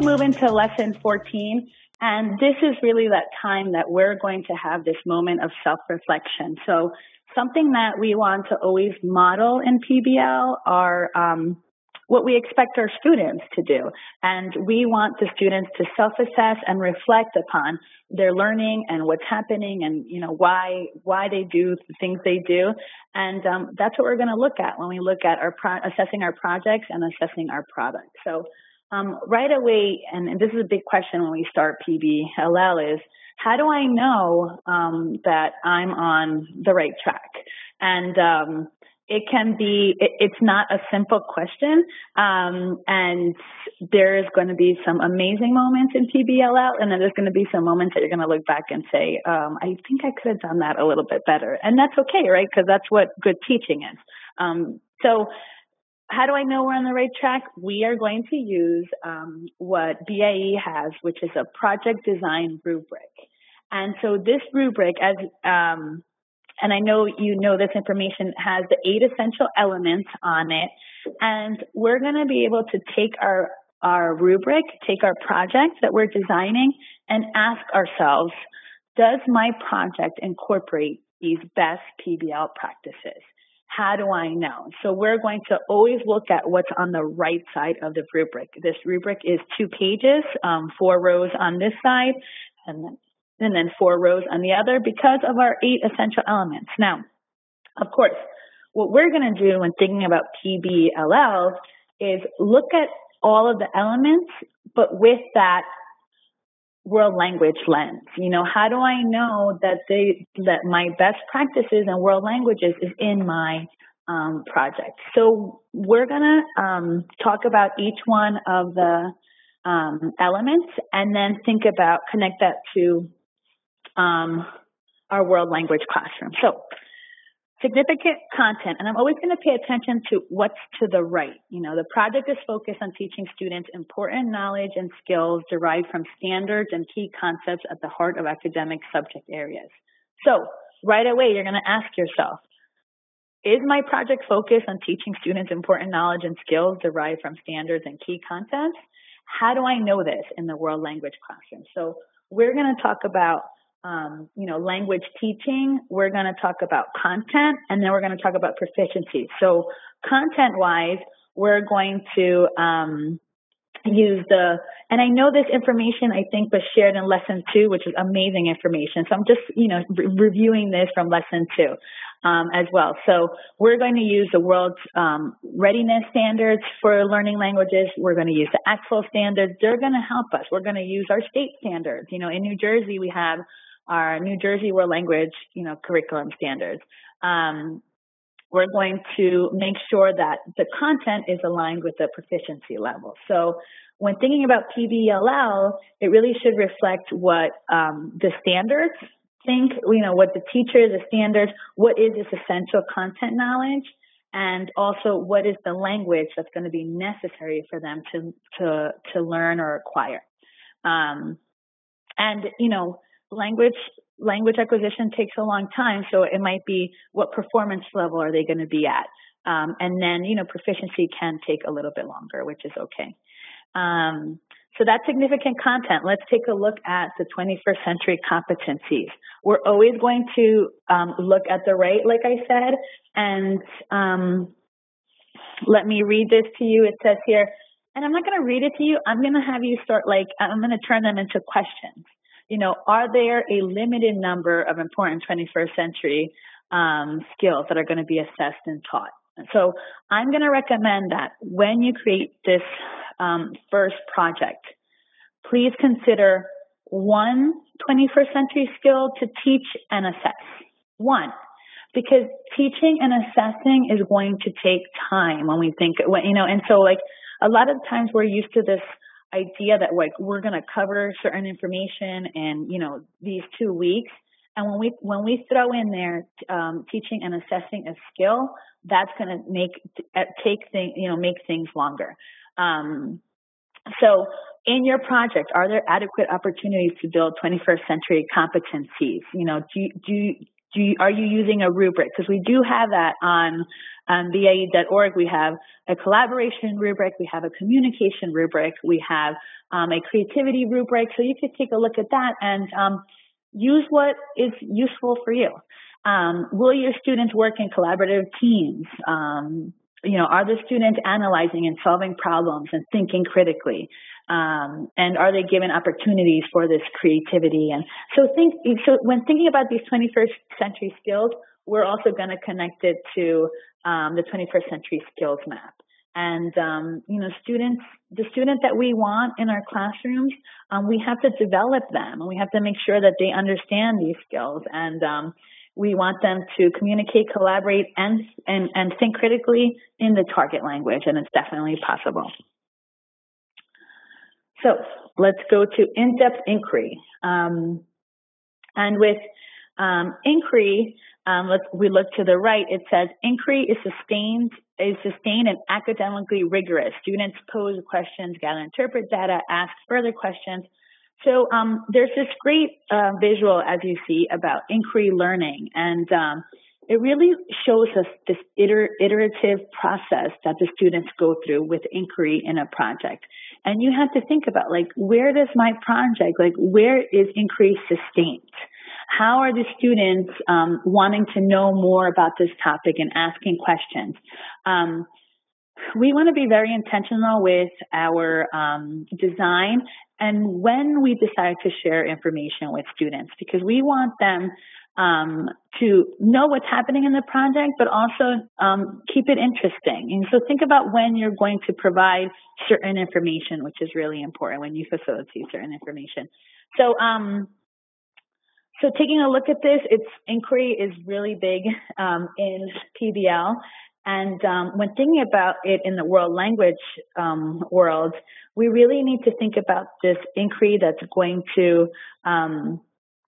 move into lesson 14, and this is really that time that we're going to have this moment of self reflection. So, something that we want to always model in PBL are um, what we expect our students to do. And we want the students to self-assess and reflect upon their learning and what's happening and, you know, why, why they do the things they do. And um, that's what we're going to look at when we look at our pro- assessing our projects and assessing our product. So um, right away, and, and, this is a big question when we start PBLL is, how do I know um, that I'm on the right track? And um, it can be it, it's not a simple question um, and there's going to be some amazing moments in pbll and then there's going to be some moments that you're going to look back and say um, i think i could have done that a little bit better. And that's okay right? Because that's what good teaching is. Um, so how do I know we're on the right track? We are going to use um, what BIE has, which is a project design rubric. And so this rubric, as um, and I know you know this information has the eight essential elements on it. And we're going to be able to take our, our rubric, take our project that we're designing, and ask ourselves, does my project incorporate these best PBL practices? How do I know? So we're going to always look at what's on the right side of the rubric. This rubric is two pages, um, four rows on this side, and then and then four rows on the other because of our eight essential elements. Now, of course, what we're going to do when thinking about PBLL is look at all of the elements, but with that world language lens. You know, how do I know that they that my best practices and world languages is in my um, project? So we're gonna um, talk about each one of the um, elements and then think about connect that to um, our world language classroom. So significant content, and I'm always going to pay attention to what's to the right. You know, the project is focused on teaching students important knowledge and skills derived from standards and key concepts at the heart of academic subject areas. So right away, you're going to ask yourself, is my project focused on teaching students important knowledge and skills derived from standards and key concepts? How do I know this in the world language classroom? So we're going to talk about um, you know, language teaching, we're going to talk about content, and then we're going to talk about proficiency. So, content wise, we're going to um, use the, and I know this information I think was shared in lesson two, which is amazing information. So I'm just, you know, re- reviewing this from lesson two um, as well. So we're going to use the world's um, readiness standards for learning languages. We're going to use the ACTFL standards. They're going to help us. We're going to use our state standards. You know, in New Jersey, we have our New Jersey World Language, you know, curriculum standards. Um, we're going to make sure that the content is aligned with the proficiency level. So when thinking about PBLL, it really should reflect what um, the standards think, you know, what the teacher, the standards, what is this essential content knowledge, and also what is the language that's going to be necessary for them to to to learn or acquire. Um, and you know, language language acquisition takes a long time, so it might be what performance level are they going to be at, um, and then you know proficiency can take a little bit longer, which is okay. Um, so that's significant content. Let's take a look at the 21st century competencies. We're always going to um, look at the right, like I said, and um, let me read this to you. It says here, and I'm not going to read it to you. I'm going to have you start like I'm going to turn them into questions you know, are there a limited number of important 21st century um, skills that are going to be assessed and taught? So I'm going to recommend that when you create this um, first project, please consider one 21st century skill to teach and assess. One, because teaching and assessing is going to take time when we think, you know, and so like a lot of times we're used to this idea that like we're going to cover certain information in you know these two weeks. And when we when we throw in there um, teaching and assessing a skill that's going to make uh, take things you know make things longer. Um, so in your project are there adequate opportunities to build 21st century competencies? You know do do do you, are you using a rubric? Because we do have that on um, BIE.org. We have a collaboration rubric, we have a communication rubric, we have um, a creativity rubric. So you could take a look at that and um, use what is useful for you. Um, will your students work in collaborative teams? You know, are the students analyzing and solving problems and thinking critically? Um, and are they given opportunities for this creativity? And so think, so when thinking about these 21st century skills, we're also going to connect it to um, the 21st century skills map. And um, you know, students, the student that we want in our classrooms, um, we have to develop them, and we have to make sure that they understand these skills. And um, we want them to communicate, collaborate, and, and and think critically in the target language, and it's definitely possible. So let's go to in-depth inquiry. Um, and with um, inquiry, um, let's, we look to the right. It says inquiry is sustained is sustained and academically rigorous. Students pose questions, gather, interpret data, ask further questions. So um, there's this great uh, visual, as you see, about inquiry learning, and um, it really shows us this iter iterative process that the students go through with inquiry in a project. And you have to think about like, where does my project, like, where is inquiry sustained? How are the students um, wanting to know more about this topic and asking questions? Um, we want to be very intentional with our um, design and when we decide to share information with students because we want them um, to know what's happening in the project, but also um, keep it interesting. And so think about when you're going to provide certain information, which is really important when you facilitate certain information. So, um, so taking a look at this, its inquiry is really big um, in PBL. And um, when thinking about it in the world language um, world, we really need to think about this inquiry that's going to um,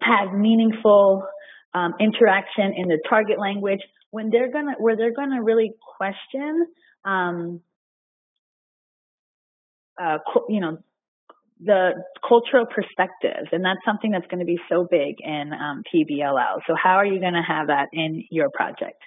have meaningful um, interaction in the target language when they're gonna where they're gonna really question um, uh, you know the cultural perspectives and that's something that's going to be so big in um, PBLL so how are you going to have that in your project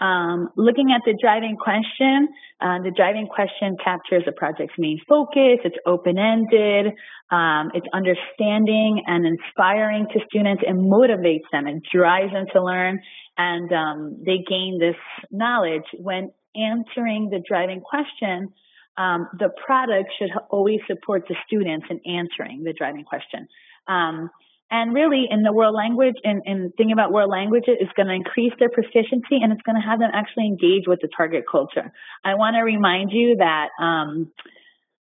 um, looking at the driving question, uh, the driving question captures the project's main focus. It's open-ended. Um, it's understanding and inspiring to students and motivates them and drives them to learn. And um, they gain this knowledge when answering the driving question. Um, the product should always support the students in answering the driving question. And really, in the world language and, and thinking about world languages, it's going to increase their proficiency and it's going to have them actually engage with the target culture. I want to remind you that um,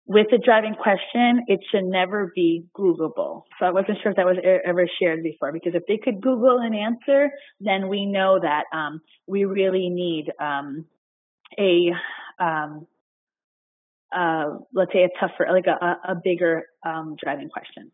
with the driving question, it should never be Googleable. So I wasn't sure if that was ever shared before because if they could Google an answer, then we know that um, we really need um, a um, uh, let's say a tougher, like a, a bigger um, driving question.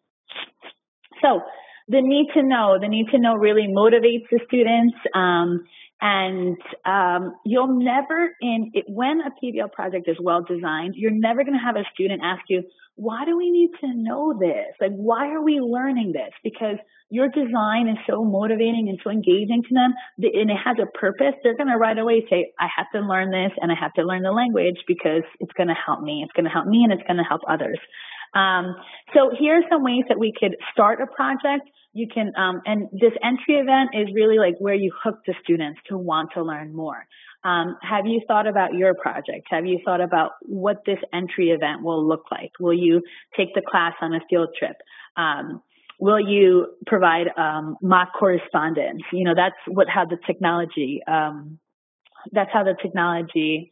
So the need to know, the need to know really motivates the students. Um, and um, you'll never, in it, when a PBL project is well designed, you're never going to have a student ask you, "Why do we need to know this? Like, why are we learning this?" Because your design is so motivating and so engaging to them, and it has a purpose. They're going to right away say, "I have to learn this, and I have to learn the language because it's going to help me. It's going to help me, and it's going to help others." Um, so here are some ways that we could start a project. You can, um, and this entry event is really like where you hook the students to want to learn more. Um, have you thought about your project? Have you thought about what this entry event will look like? Will you take the class on a field trip? Um, will you provide um, mock correspondence? You know, that's what how the technology um, that's how the technology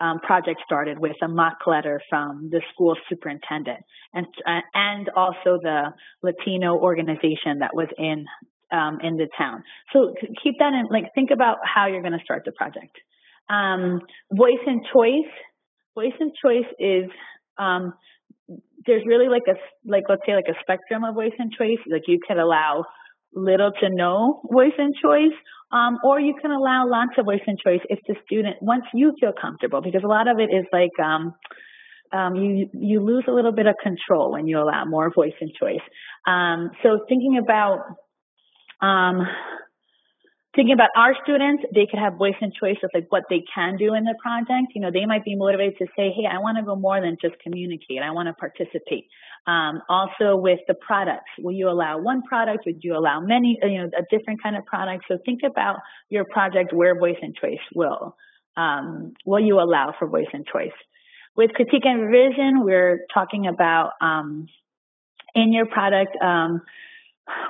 um, project started with a mock letter from the school superintendent and uh, and also the Latino organization that was in um, in the town. So keep that in like think about how you're going to start the project. Um, voice and choice. Voice and choice is um, there's really like a like let's say like a spectrum of voice and choice. Like you could allow little to no voice and choice, um, or you can allow lots of voice and choice if the student, once you feel comfortable, because a lot of it is like, um, um, you you lose a little bit of control when you allow more voice and choice. Um, so thinking about um, thinking about our students, they could have voice and choice of like what they can do in the project. You know, they might be motivated to say, hey, I want to go more than just communicate. I want to participate. Um, also with the products, will you allow one product? Would you allow many, you know, a different kind of product? So think about your project where voice and choice will, um, will you allow for voice and choice. With critique and revision, we're talking about um, in your product, um,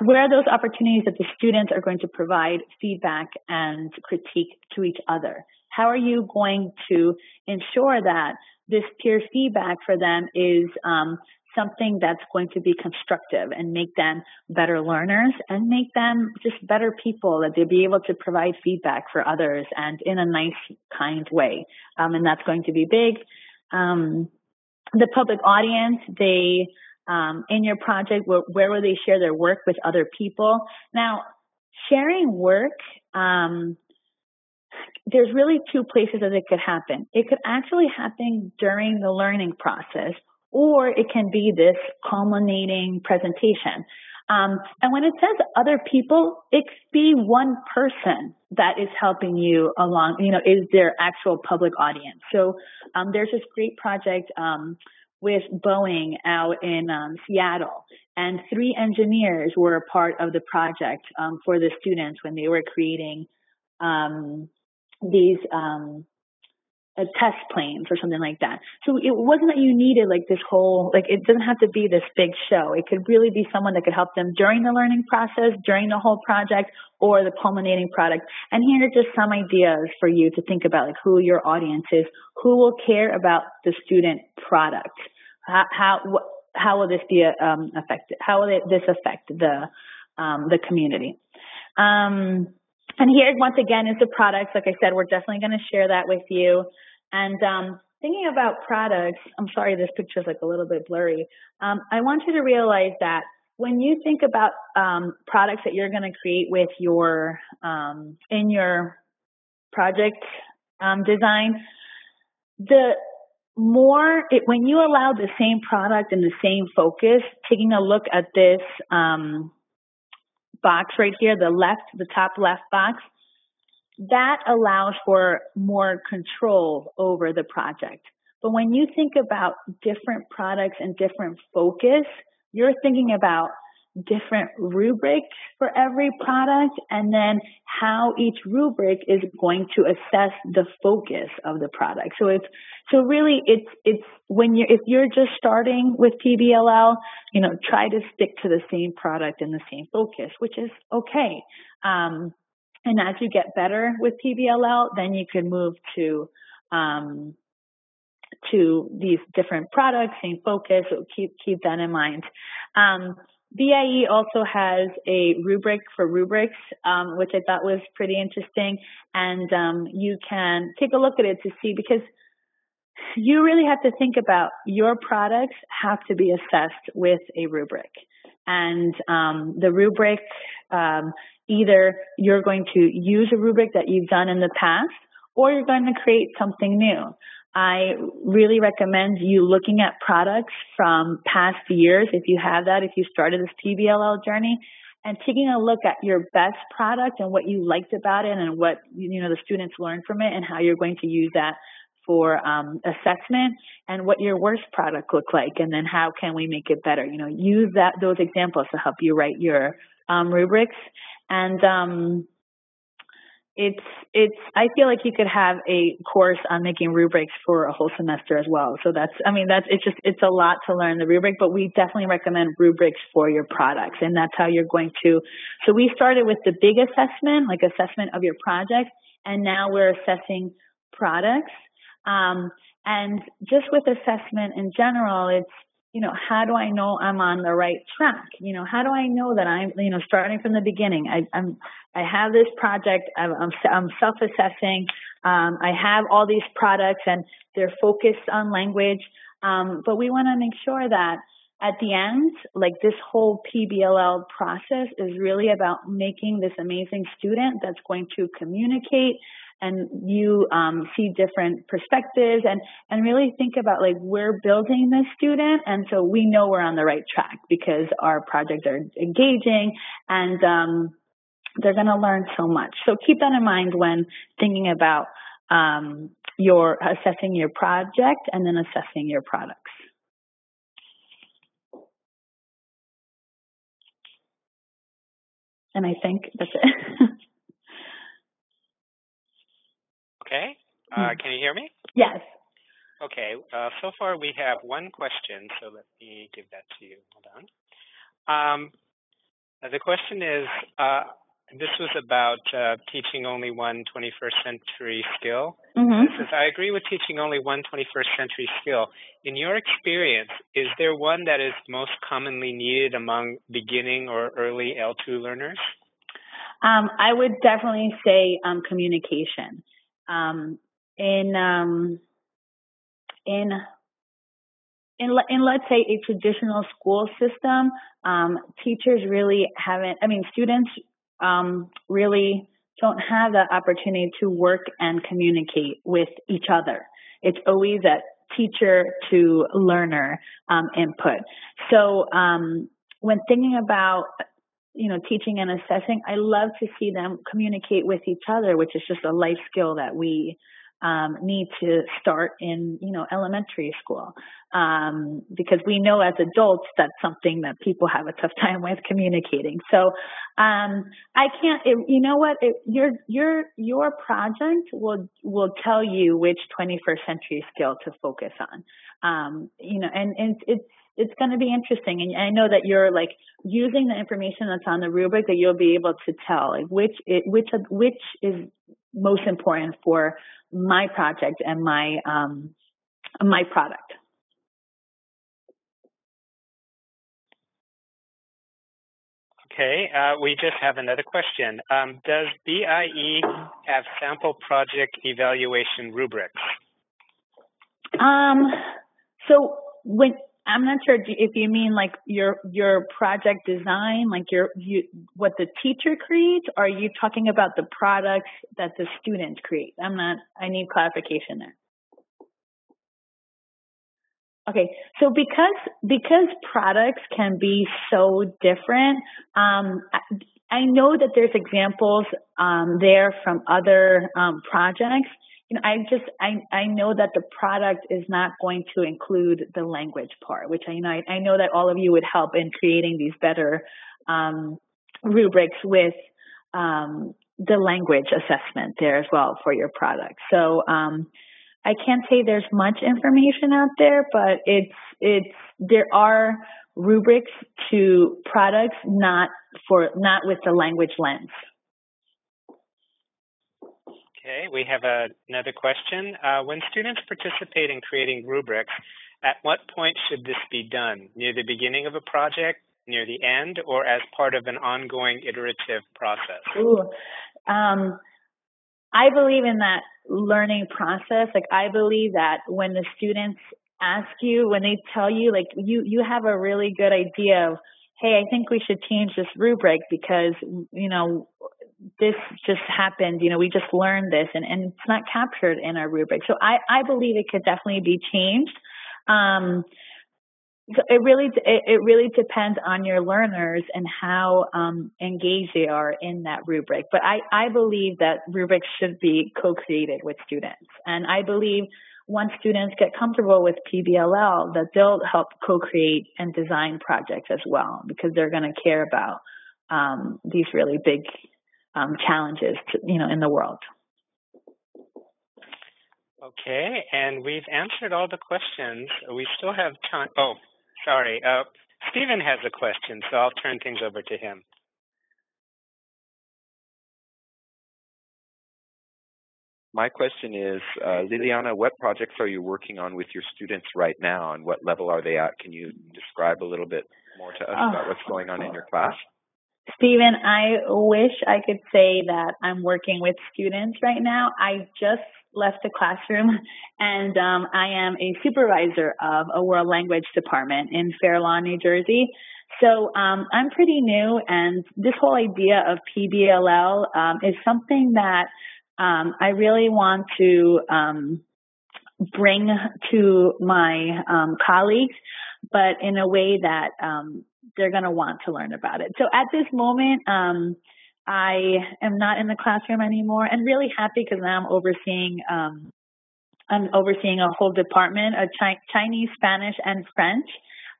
where are those opportunities that the students are going to provide feedback and critique to each other? How are you going to ensure that this peer feedback for them is um, something that's going to be constructive and make them better learners and make them just better people that they'll be able to provide feedback for others and in a nice, kind way. Um, and that's going to be big. Um, the public audience, they um, in your project? Where, where, will they share their work with other people? Now, sharing work, um, there's really two places that it could happen. It could actually happen during the learning process, or it can be this culminating presentation. Um, and when it says other people, it could be one person that is helping you along, you know, is their actual public audience. So um, there's this great project um, with Boeing out in um, Seattle. And three engineers were a part of the project um, for the students when they were creating um, these um, uh, test plane or something like that. So it wasn't that you needed like this whole, like it doesn't have to be this big show. It could really be someone that could help them during the learning process, during the whole project, or the culminating product. And here are just some ideas for you to think about, like who your audience is, who will care about the student product. How how, how will this be um, affected? How will it, this affect the um, the community? Um, and here, once again, is the products. Like I said, we're definitely going to share that with you. And um, thinking about products, I'm sorry, this picture is like a little bit blurry. Um, I want you to realize that when you think about um, products that you're going to create with your um, in your project um, design, the more it, when you allow the same product and the same focus, taking a look at this um, box right here, the left, the top left box, that allows for more control over the project. But when you think about different products and different focus, you're thinking about different rubrics for every product and then how each rubric is going to assess the focus of the product. So it's, so really it's, it's when you're, if you're just starting with PBLL, you know, try to stick to the same product and the same focus, which is okay. Um, and as you get better with PBLL, then you can move to, um, to these different products, same focus. So keep keep that in mind. Um, BIE also has a rubric for rubrics, um, which I thought was pretty interesting. And um, you can take a look at it to see because you really have to think about your products have to be assessed with a rubric. And um, the rubric, um, either you're going to use a rubric that you've done in the past or you're going to create something new. I really recommend you looking at products from past years if you have that, if you started this PBLL journey, and taking a look at your best product and what you liked about it and what you know the students learned from it and how you're going to use that for um, assessment and what your worst product looked like and then how can we make it better? You know use that those examples to help you write your um, rubrics. And um, it's it's I feel like you could have a course on making rubrics for a whole semester as well. So that's I mean that's it's just it's a lot to learn the rubric, but we definitely recommend rubrics for your products and that's how you're going to so we started with the big assessment, like assessment of your project, and now we're assessing products. Um, and just with assessment in general, it's you know, how do I know I'm on the right track? You know, how do I know that I'm, you know, starting from the beginning? I, I'm, I have this project. I'm, I'm, self-assessing. Um, I have all these products, and they're focused on language. Um, but we want to make sure that at the end, like this whole PBLL process is really about making this amazing student that's going to communicate and you um, see different perspectives and, and really think about like we're building this student and so we know we're on the right track because our projects are engaging and um, they're going to learn so much. So keep that in mind when thinking about um, your assessing your project and then assessing your products. And I think that's it. okay. Uh, hmm. can you hear me? Yes. Okay. Uh, so far we have one question, so let me give that to you. Hold on. Um, the question is, uh, this was about uh, teaching only one 21st century skill. Mm-hmm. Says, I agree with teaching only one 21st century skill. In your experience, is there one that is most commonly needed among beginning or early L2 learners? Um, I would definitely say um, communication. Um, in um, in in, in let's say a traditional school system, um, teachers really haven't. I mean, students um, really don't have that opportunity to work and communicate with each other. It's always that teacher to learner um, input. So um, when thinking about you know teaching and assessing, I love to see them communicate with each other, which is just a life skill that we um, need to start in, you know, elementary school. Um, because we know as adults that's something that people have a tough time with communicating. So, um, I can't, it, you know what, it, your, your, your project will, will tell you which 21st century skill to focus on. Um, you know, and, and it's, it's going to be interesting. And I know that you're like using the information that's on the rubric that you'll be able to tell like which it, which which is most important for my project and my um, my product. Okay, uh, we just have another question. Um, does BIE have sample project evaluation rubrics? Um, so when I'm not sure if you mean like your your project design, like your you, what the teacher creates, or are you talking about the products that the students create? I'm not. I need clarification there. Okay, so because because products can be so different, um, I, I know that there's examples um, there from other um, projects you know, I just I I know that the product is not going to include the language part, which I you know I, I know that all of you would help in creating these better um, rubrics with um, the language assessment there as well for your product. So um, I can't say there's much information out there, but it's it's there are rubrics to products not for not with the language lens. Okay, we have a, another question. Uh, when students participate in creating rubrics, at what point should this be done? Near the beginning of a project, near the end, or as part of an ongoing iterative process? Ooh, um, I believe in that learning process. Like I believe that when the students ask you, when they tell you, like you you have a really good idea of, hey, I think we should change this rubric because you know this just happened, you know, we just learned this and, and it's not captured in our rubric. So I, I believe it could definitely be changed. Um, so it really it, it, really depends on your learners and how um, engaged they are in that rubric. But I, I believe that rubrics should be co-created with students, and I believe once students get comfortable with PBLL, that they'll help co-create and design projects as well because they're going to care about um, these really big um, challenges, to, you know, in the world. Okay, and we've answered all the questions. We still have time. Oh, sorry. Uh, Stephen has a question, so I'll turn things over to him. My question is, uh, Liliana, what projects are you working on with your students right now, and what level are they at? Can you describe a little bit more to us oh. about what's going on in your class? Stephen, I wish I could say that I'm working with students right now. I just left the classroom and um, I am a supervisor of a world language department in Fair Lawn, New Jersey. So um, I'm pretty new, and this whole idea of PBLL um, is something that um, I really want to um, bring to my um, colleagues, but in a way that they're going to want to learn about it. So at this moment, um, I am not in the classroom anymore and really happy because now I'm overseeing um, I'm overseeing a whole department of Chi- Chinese, Spanish, and French.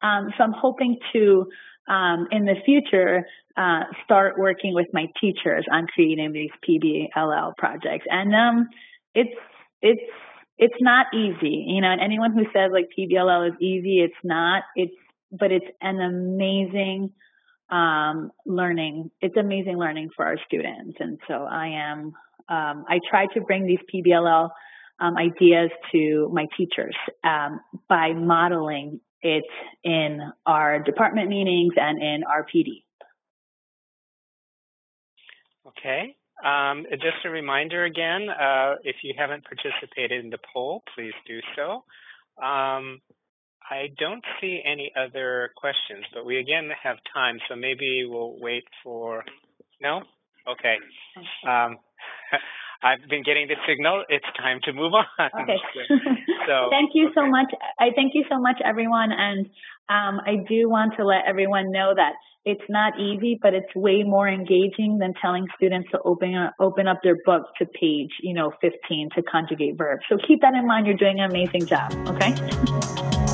Um, so I'm hoping to um, in the future uh, start working with my teachers on creating these PBLL projects. And um, it's it's it's not easy, you know. And anyone who says like PBLL is easy, it's not. It's but it's an amazing um, learning. It's amazing learning for our students. And so I am. Um, I try to bring these PBLL um, ideas to my teachers um, by modeling it in our department meetings and in our PD. Okay. Um, just a reminder again, uh, if you haven't participated in the poll, please do so. I don't see any other questions, but we again have time, so maybe we'll wait for. No? Okay. Um, I've been getting the signal. It's time to move on. Okay. so thank you okay. so much. I thank you so much, everyone, and um, I do want to let everyone know that it's not easy, but it's way more engaging than telling students to open up, open up their book to page, you know, 15 to conjugate verbs. So keep that in mind. You're doing an amazing job. Okay.